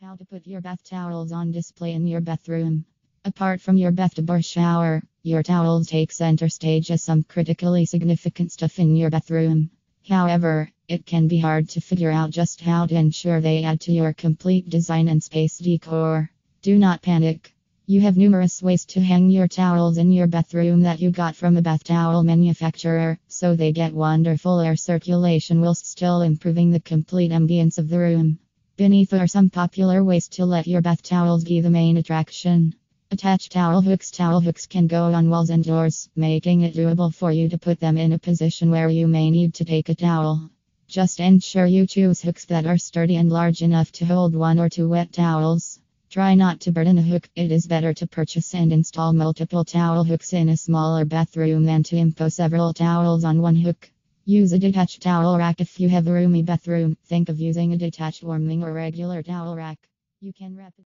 How to put your bath towels on display in your bathroom. Apart from your bathtub or shower, your towels take center stage as some critically significant stuff in your bathroom. However, it can be hard to figure out just how to ensure they add to your complete design and space decor. Do not panic. You have numerous ways to hang your towels in your bathroom that you got from a bath towel manufacturer, so they get wonderful air circulation whilst still improving the complete ambience of the room. Beneath are some popular ways to let your bath towels be the main attraction. Attach towel hooks. Towel hooks can go on walls and doors, making it doable for you to put them in a position where you may need to take a towel. Just ensure you choose hooks that are sturdy and large enough to hold one or two wet towels. Try not to burden a hook. It is better to purchase and install multiple towel hooks in a smaller bathroom than to impose several towels on one hook. Use a detached towel rack if you have a roomy bathroom. Think of using a detached warming or regular towel rack. You can wrap it.